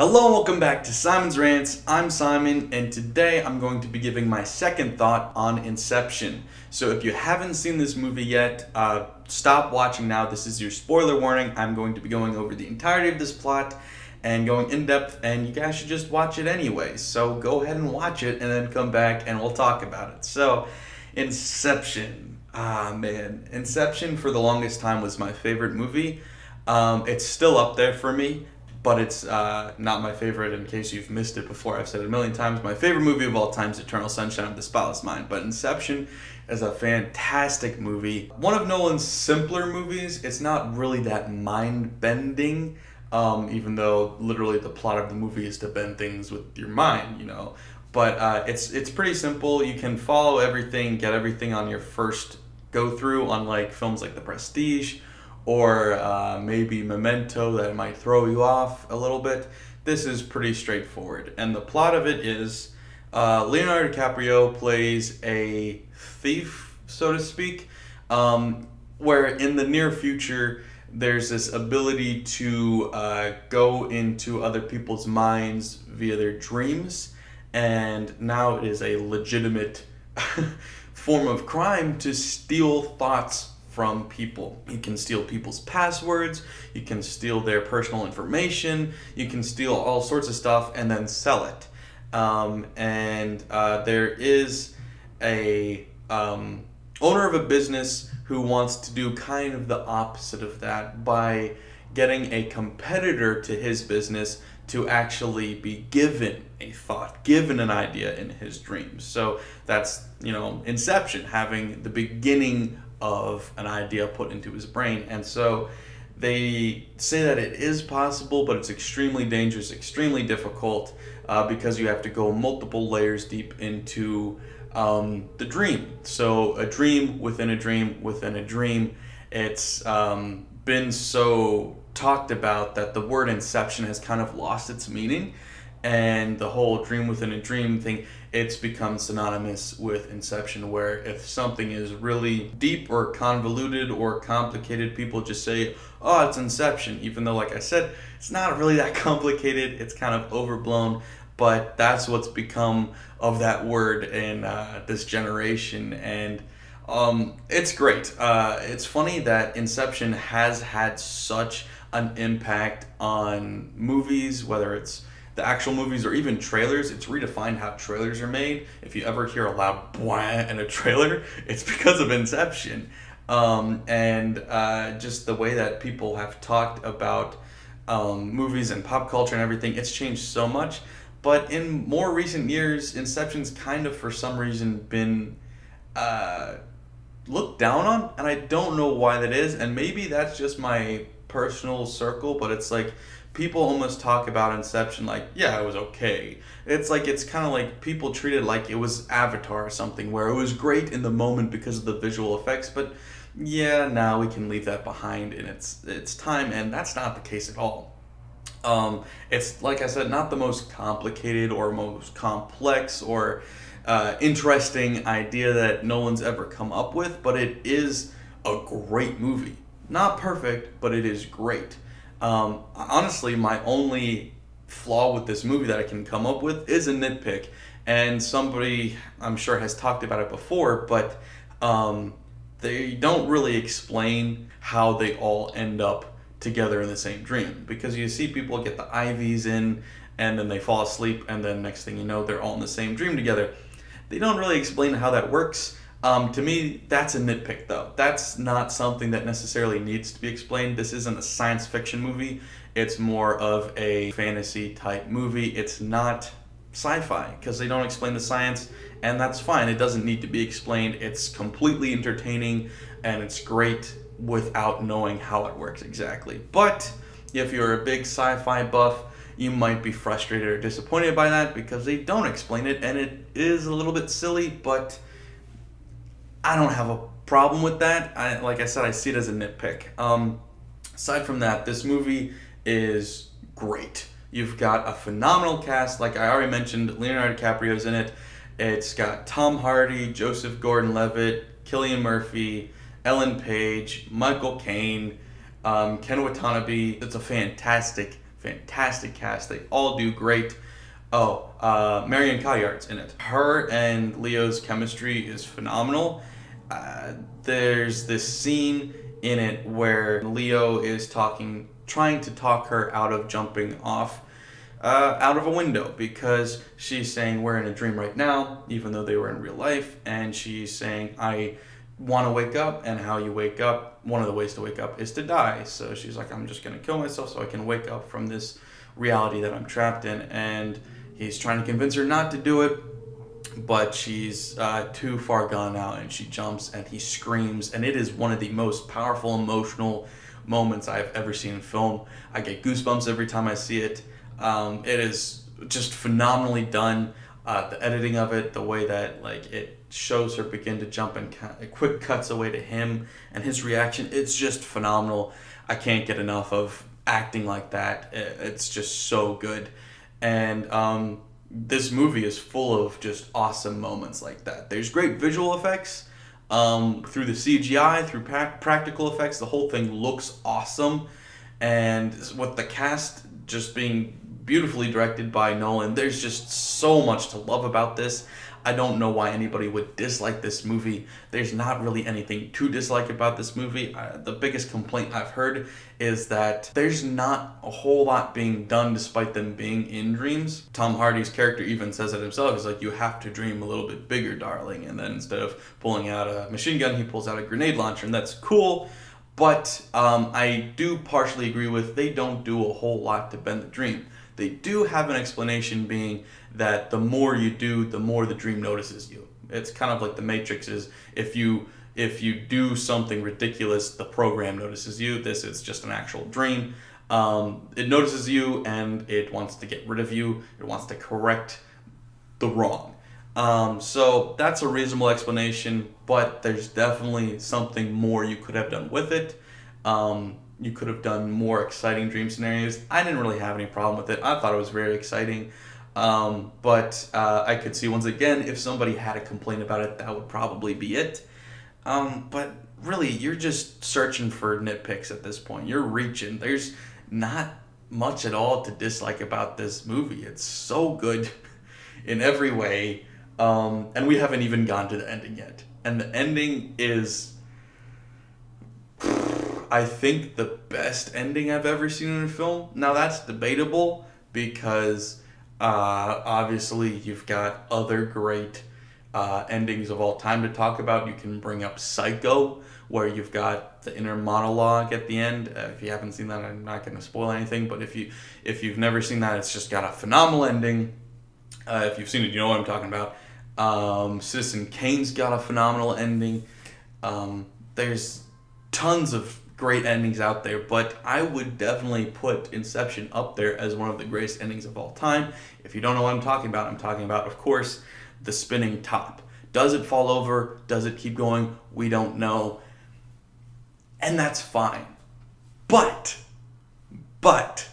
Hello and welcome back to Simon's Rants. I'm Simon and today I'm going to be giving my second thought on Inception. So if you haven't seen this movie yet, uh, stop watching now. This is your spoiler warning. I'm going to be going over the entirety of this plot and going in depth and you guys should just watch it anyway. So go ahead and watch it and then come back and we'll talk about it. So Inception. Ah man, Inception for the longest time was my favorite movie. Um, it's still up there for me but it's uh, not my favorite in case you've missed it before. I've said it a million times. My favorite movie of all time is Eternal Sunshine of the Spotless Mind, but Inception is a fantastic movie. One of Nolan's simpler movies. It's not really that mind bending, um, even though literally the plot of the movie is to bend things with your mind, you know. But uh, it's it's pretty simple. You can follow everything, get everything on your first go through, unlike films like The Prestige or uh, maybe Memento that might throw you off a little bit. This is pretty straightforward. And the plot of it is uh, Leonardo DiCaprio plays a thief, so to speak, um, where in the near future, there's this ability to uh, go into other people's minds via their dreams. And now it is a legitimate form of crime to steal thoughts from people. You can steal people's passwords, you can steal their personal information, you can steal all sorts of stuff and then sell it. Um, and uh, there is a um, owner of a business who wants to do kind of the opposite of that by getting a competitor to his business to actually be given a thought, given an idea in his dreams. So that's, you know, Inception, having the beginning of an idea put into his brain. And so they say that it is possible, but it's extremely dangerous, extremely difficult uh, because you have to go multiple layers deep into um, the dream. So a dream within a dream within a dream. It's um, been so talked about that the word inception has kind of lost its meaning and the whole dream within a dream thing it's become synonymous with inception where if something is really deep or convoluted or complicated people just say oh it's inception even though like i said it's not really that complicated it's kind of overblown but that's what's become of that word in uh, this generation and um, it's great. Uh, it's funny that inception has had such an impact on movies whether it's the actual movies or even trailers, it's redefined how trailers are made. If you ever hear a loud bwah in a trailer, it's because of Inception. Um, and uh, just the way that people have talked about um, movies and pop culture and everything, it's changed so much. But in more recent years, Inception's kind of, for some reason, been uh, looked down on, and I don't know why that is. And maybe that's just my personal circle, but it's like people almost talk about Inception like, yeah, it was okay. It's like it's kind of like people treat it like it was Avatar or something, where it was great in the moment because of the visual effects, but yeah, now we can leave that behind in its its time, and that's not the case at all. Um, it's like I said, not the most complicated or most complex or uh, interesting idea that Nolan's ever come up with, but it is a great movie. Not perfect, but it is great. Um, honestly, my only flaw with this movie that I can come up with is a nitpick, and somebody I'm sure has talked about it before, but um, they don't really explain how they all end up together in the same dream because you see people get the IVs in and then they fall asleep and then next thing you know they're all in the same dream together. They don't really explain how that works. Um, to me, that's a nitpick, though. That's not something that necessarily needs to be explained. This isn't a science fiction movie. It's more of a fantasy type movie. It's not sci fi because they don't explain the science, and that's fine. It doesn't need to be explained. It's completely entertaining and it's great without knowing how it works exactly. But if you're a big sci fi buff, you might be frustrated or disappointed by that because they don't explain it, and it is a little bit silly, but I don't have a problem with that. I, like I said, I see it as a nitpick. Um, aside from that, this movie is great. You've got a phenomenal cast. Like I already mentioned, Leonardo DiCaprio's in it. It's got Tom Hardy, Joseph Gordon-Levitt, Cillian Murphy, Ellen Page, Michael Caine, um, Ken Watanabe. It's a fantastic, fantastic cast. They all do great. Oh, uh, Marion Cotillard's in it. Her and Leo's chemistry is phenomenal. Uh, there's this scene in it where Leo is talking, trying to talk her out of jumping off uh, out of a window because she's saying we're in a dream right now, even though they were in real life, and she's saying I want to wake up, and how you wake up, one of the ways to wake up is to die. So she's like, I'm just gonna kill myself so I can wake up from this reality that I'm trapped in, and he's trying to convince her not to do it. But she's uh, too far gone now, and she jumps and he screams, and it is one of the most powerful emotional moments I've ever seen in film. I get goosebumps every time I see it. Um, it is just phenomenally done. Uh, the editing of it, the way that like it shows her begin to jump and quick cuts away to him and his reaction, it's just phenomenal. I can't get enough of acting like that. It's just so good, and um, this movie is full of just awesome moments like that. There's great visual effects. Um, through the CGI, through pra- practical effects, the whole thing looks awesome. And with the cast just being beautifully directed by Nolan. There's just so much to love about this. I don't know why anybody would dislike this movie. There's not really anything to dislike about this movie. The biggest complaint I've heard is that there's not a whole lot being done despite them being in dreams. Tom Hardy's character even says it himself. He's like, You have to dream a little bit bigger, darling. And then instead of pulling out a machine gun, he pulls out a grenade launcher, and that's cool. But um, I do partially agree with they don't do a whole lot to bend the dream. They do have an explanation being that the more you do, the more the dream notices you. It's kind of like the Matrix is if you if you do something ridiculous, the program notices you. This is just an actual dream. Um, it notices you and it wants to get rid of you. It wants to correct the wrong. Um, so that's a reasonable explanation, but there's definitely something more you could have done with it. Um, you could have done more exciting dream scenarios. I didn't really have any problem with it. I thought it was very exciting. Um, but uh, I could see once again if somebody had a complaint about it, that would probably be it. Um, but really, you're just searching for nitpicks at this point. You're reaching. There's not much at all to dislike about this movie. It's so good in every way. Um, and we haven't even gone to the ending yet. And the ending is I think the best ending I've ever seen in a film. Now that's debatable because uh, obviously you've got other great uh, endings of all time to talk about. You can bring up Psycho, where you've got the inner monologue at the end. Uh, if you haven't seen that, I'm not going to spoil anything. But if you if you've never seen that, it's just got a phenomenal ending. Uh, if you've seen it, you know what I'm talking about. Um, Citizen Kane's got a phenomenal ending. Um, there's tons of great endings out there, but I would definitely put Inception up there as one of the greatest endings of all time. If you don't know what I'm talking about, I'm talking about, of course, the spinning top. Does it fall over? Does it keep going? We don't know. And that's fine. But, but,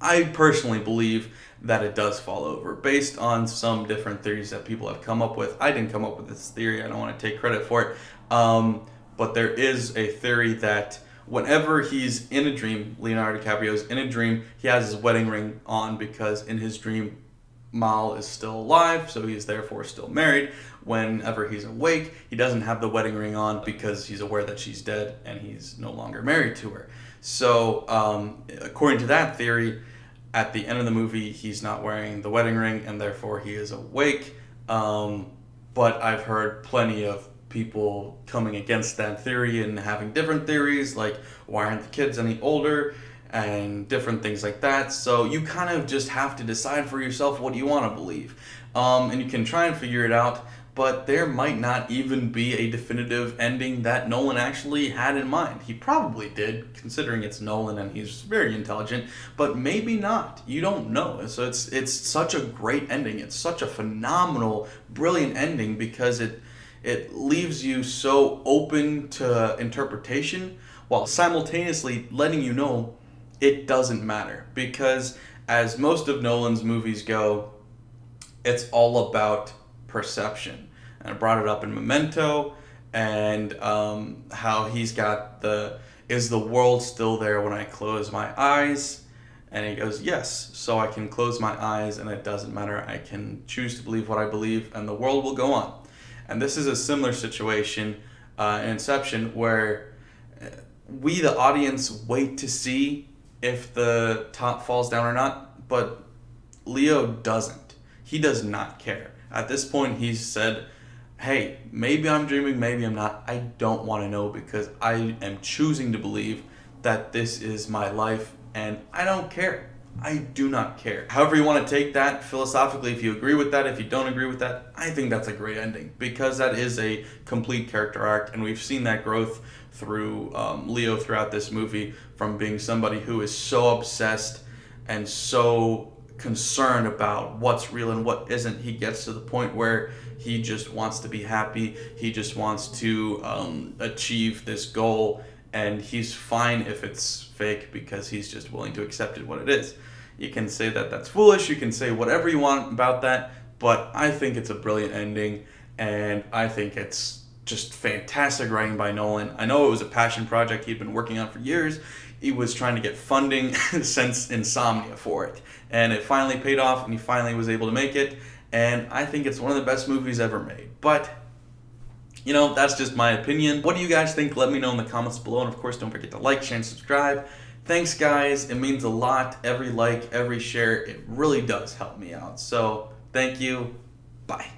I personally believe that it does fall over based on some different theories that people have come up with. I didn't come up with this theory, I don't want to take credit for it. Um, but there is a theory that whenever he's in a dream, Leonardo DiCaprio's in a dream, he has his wedding ring on because in his dream, Mal is still alive, so he's therefore still married. Whenever he's awake, he doesn't have the wedding ring on because he's aware that she's dead and he's no longer married to her. So, um, according to that theory, at the end of the movie, he's not wearing the wedding ring and therefore he is awake. Um, but I've heard plenty of people coming against that theory and having different theories, like why aren't the kids any older, and different things like that. So you kind of just have to decide for yourself what you want to believe. Um, and you can try and figure it out, but there might not even be a definitive ending that Nolan actually had in mind. He probably did, considering it's Nolan and he's very intelligent, but maybe not. You don't know. So it's it's such a great ending. It's such a phenomenal, brilliant ending because it it leaves you so open to interpretation while simultaneously letting you know it doesn't matter because as most of Nolan's movies go, it's all about perception. And I brought it up in Memento and um, how he's got the is the world still there when I close my eyes? And he goes, Yes, so I can close my eyes and it doesn't matter. I can choose to believe what I believe and the world will go on. And this is a similar situation uh, in Inception where uh, we, the audience, wait to see if the top falls down or not, but Leo doesn't. He does not care. At this point, he's said, Hey, maybe I'm dreaming, maybe I'm not. I don't want to know because I am choosing to believe that this is my life and I don't care. I do not care. However, you want to take that philosophically, if you agree with that, if you don't agree with that, I think that's a great ending because that is a complete character arc, and we've seen that growth through um, Leo throughout this movie from being somebody who is so obsessed and so concerned about what's real and what isn't. He gets to the point where he just wants to be happy, he just wants to um, achieve this goal and he's fine if it's fake because he's just willing to accept it what it is. You can say that that's foolish, you can say whatever you want about that, but I think it's a brilliant ending and I think it's just fantastic writing by Nolan. I know it was a passion project he'd been working on for years. He was trying to get funding since Insomnia for it, and it finally paid off, and he finally was able to make it. And I think it's one of the best movies ever made. But you know, that's just my opinion. What do you guys think? Let me know in the comments below. And of course, don't forget to like, share, and subscribe. Thanks, guys. It means a lot. Every like, every share, it really does help me out. So thank you. Bye.